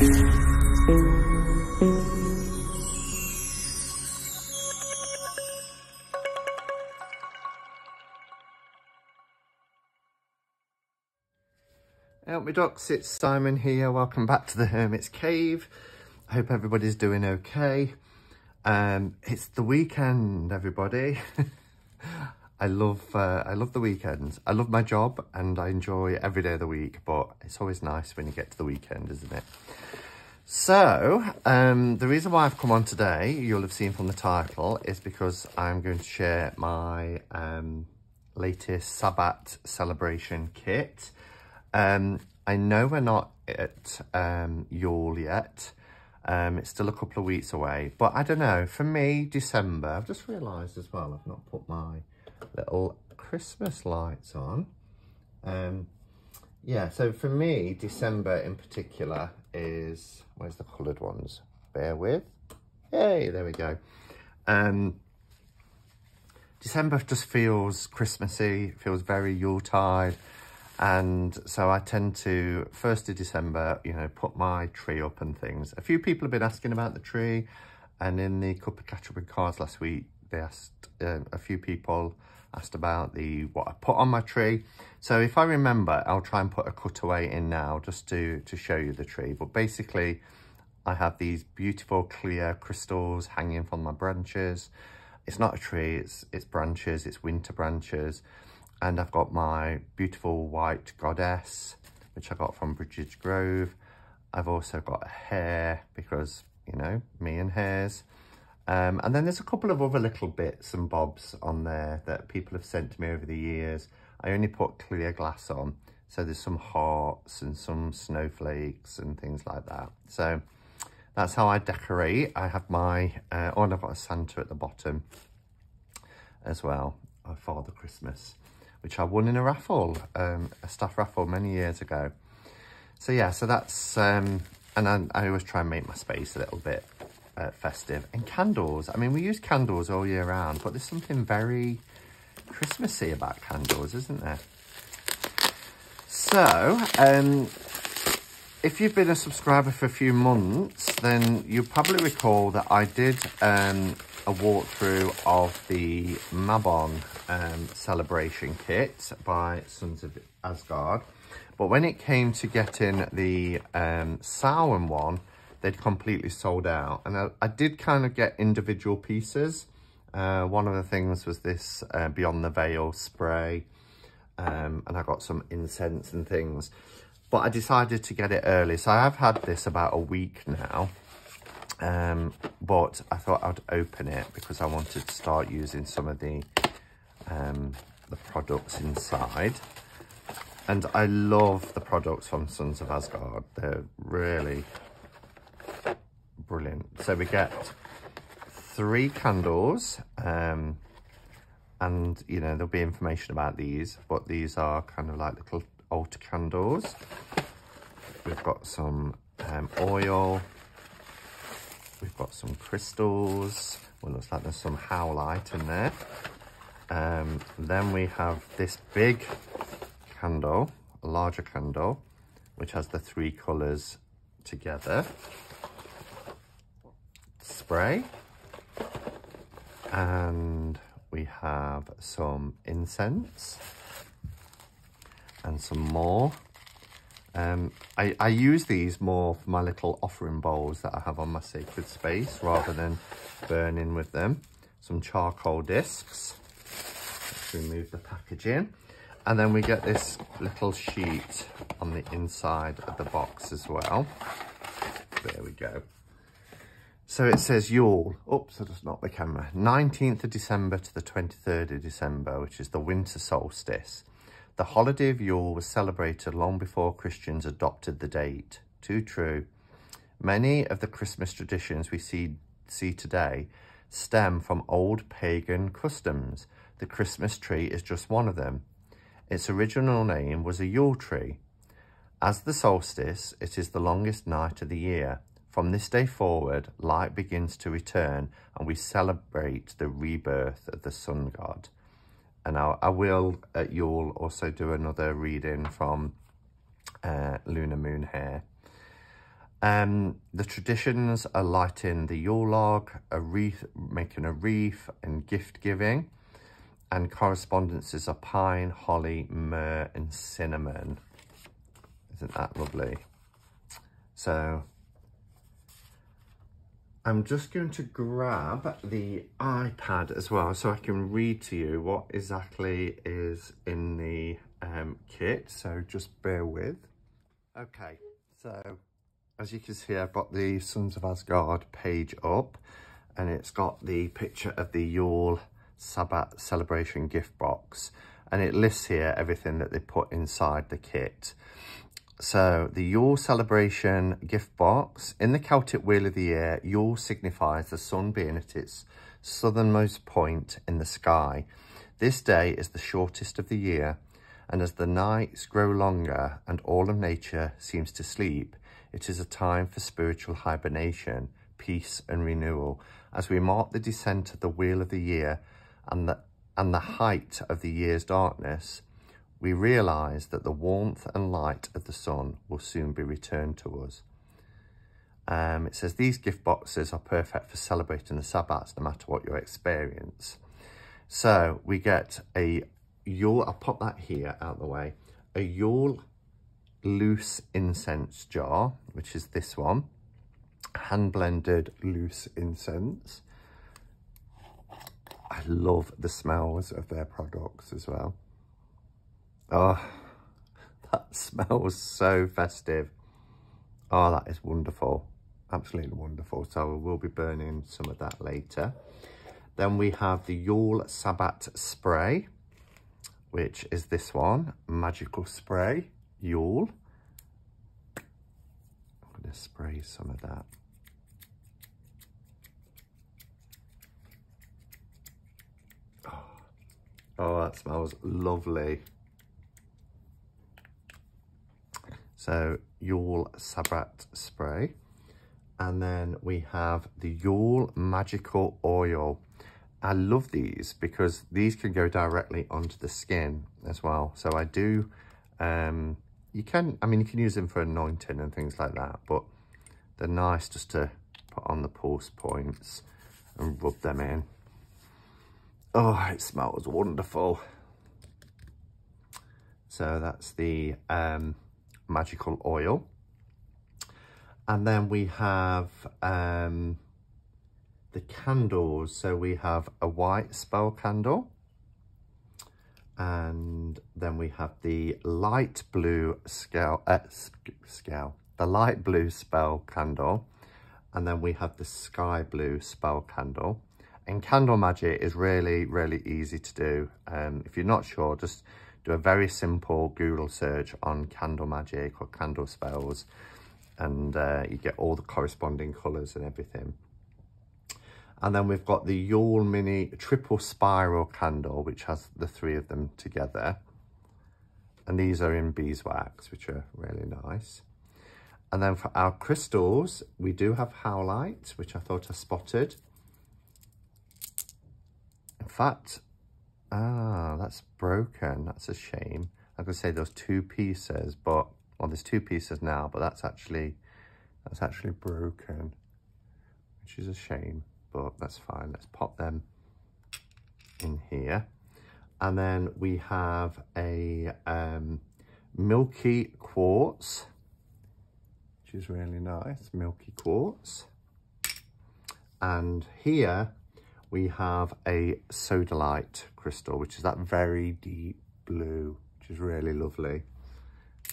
Help me docs, it's Simon here. Welcome back to the Hermit's Cave. I hope everybody's doing okay. Um, it's the weekend, everybody. I love uh, I love the weekends. I love my job and I enjoy every day of the week, but it's always nice when you get to the weekend, isn't it? So, um, the reason why I've come on today, you'll have seen from the title, is because I'm going to share my um, latest Sabbat celebration kit. Um, I know we're not at um, Yule yet. Um, it's still a couple of weeks away. But I don't know, for me, December, I've just realised as well, I've not put my little Christmas lights on. Um, yeah, so for me, December in particular is, where's the coloured ones? Bear with. Hey, there we go. Um, December just feels Christmassy, feels very Yuletide. And so I tend to, 1st of December, you know, put my tree up and things. A few people have been asking about the tree. And in the Cup of catch up with cards last week, they asked, uh, a few people asked about the what I put on my tree. So if I remember, I'll try and put a cutaway in now just to, to show you the tree. But basically, I have these beautiful clear crystals hanging from my branches. It's not a tree, it's, it's branches, it's winter branches and I've got my beautiful white goddess, which I got from Bridges Grove. I've also got a hare because, you know, me and hares. Um, and then there's a couple of other little bits and bobs on there that people have sent to me over the years. I only put clear glass on. So there's some hearts and some snowflakes and things like that. So that's how I decorate. I have my, uh, oh, and I've got a Santa at the bottom as well, uh, Father Christmas which I won in a raffle, um, a staff raffle many years ago. So yeah, so that's, um, and I, I, always try and make my space a little bit uh, festive. And candles, I mean, we use candles all year round, but there's something very Christmassy about candles, isn't there? So, um, if you've been a subscriber for a few months, then you'll probably recall that I did um, a walkthrough of the Mabon um, celebration kit by Sons of Asgard. But when it came to getting the um, Samhain one, they'd completely sold out. And I, I did kind of get individual pieces. Uh, one of the things was this uh, Beyond the Veil spray. Um, and I got some incense and things. But I decided to get it early. So I have had this about a week now. Um, but I thought I'd open it because I wanted to start using some of the um, the products inside. And I love the products from Sons of Asgard. They're. So we get three candles. Um, and, you know, there'll be information about these. But these are kind of like little altar candles. We've got some um, oil. We've got some crystals. Well, looks like there's some howlite in there. Um, then we have this big candle, a larger candle, which has the three colours together. Spray. And we have some incense and some more um, I, I use these more for my little offering bowls that I have on my sacred space rather than burning with them. Some charcoal discs. Let's remove the packaging. And then we get this little sheet on the inside of the box as well. There we go. So it says Yule. Oops, just knocked the camera. 19th of December to the 23rd of December, which is the winter solstice. The holiday of Yule was celebrated long before Christians adopted the date. Too true. Many of the Christmas traditions we see, see today stem from old pagan customs. The Christmas tree is just one of them. Its original name was a Yule tree. As the solstice, it is the longest night of the year. From this day forward, light begins to return and we celebrate the rebirth of the sun god and I, I will at Yule also do another reading from uh, Lunar Moon here. Um, the traditions are lighting the Yule log, a wreath, making a wreath and gift giving, and correspondences are pine, holly, myrrh, and cinnamon. Isn't that lovely? So I'm just going to grab the iPad as well so I can read to you what exactly is in the um, kit. So just bear with. Okay, so as you can see, I've got the Sons of Asgard page up and it's got the picture of the Yule Sabbath celebration gift box and it lists here everything that they put inside the kit. So the Yule celebration gift box in the Celtic Wheel of the Year, Yule signifies the sun being at its southernmost point in the sky. This day is the shortest of the year and as the nights grow longer and all of nature seems to sleep, it is a time for spiritual hibernation, peace and renewal, as we mark the descent of the wheel of the year and the, and the height of the year's darkness, we realise that the warmth and light of the sun will soon be returned to us. Um, it says these gift boxes are perfect for celebrating the Sabbats no matter what your experience. So we get a Yule, I'll pop that here out of the way, a Yule loose incense jar, which is this one, hand blended loose incense. I love the smells of their products as well. Oh, that smells so festive. Oh, that is wonderful. Absolutely wonderful. So we'll be burning some of that later. Then we have the Yule Sabbat spray, which is this one, Magical Spray. Yule. I'm going to spray some of that. Oh, oh that smells lovely. So Yule Sabbat spray. And then we have the Yule Magical Oil. I love these because these can go directly onto the skin as well. So I do, um, you can, I mean, you can use them for anointing and things like that, but they're nice just to put on the pulse points and rub them in. Oh, it smells wonderful. So that's the um, magical oil. And then we have um, the candles. So we have a white spell candle. And then we have the light blue scale, uh, scale, the light blue spell candle. And then we have the sky blue spell candle. And candle magic is really, really easy to do. Um, if you're not sure, just do a very simple Google search on candle magic or candle spells. And uh, you get all the corresponding colours and everything. And then we've got the Yule Mini Triple Spiral Candle, which has the three of them together. And these are in beeswax, which are really nice. And then for our crystals, we do have Howlite, which I thought I spotted. In fact, ah, that's broken. That's a shame. I could say those two pieces, but, well, there's two pieces now, but that's actually, that's actually broken, which is a shame but that's fine. Let's pop them in here. And then we have a um, milky quartz, which is really nice, milky quartz. And here we have a sodalite crystal, which is that very deep blue, which is really lovely.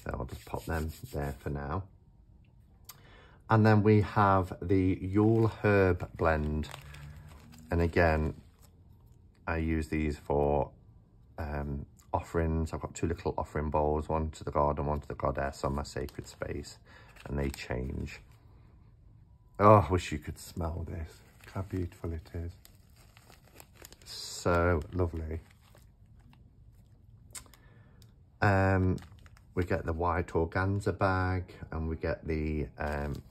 So I'll just pop them there for now. And then we have the Yule Herb Blend. And again, I use these for um, offerings. I've got two little offering bowls, one to the god and one to the goddess on my sacred space. And they change. Oh, I wish you could smell this. Look How beautiful it is. So lovely. Um, we get the white organza bag and we get the um,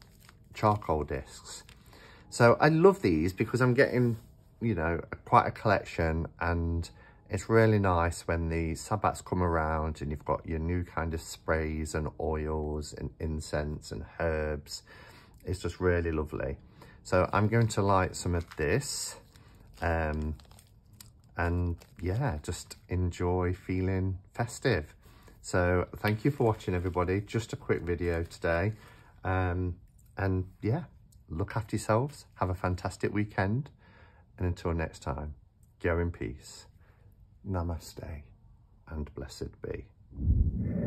charcoal discs. So I love these because I'm getting, you know, quite a collection and it's really nice when the Sabbats come around and you've got your new kind of sprays and oils and incense and herbs. It's just really lovely. So I'm going to light some of this um, and yeah, just enjoy feeling festive. So thank you for watching everybody. Just a quick video today. Um, and yeah, look after yourselves. Have a fantastic weekend. And until next time, go in peace. Namaste and blessed be.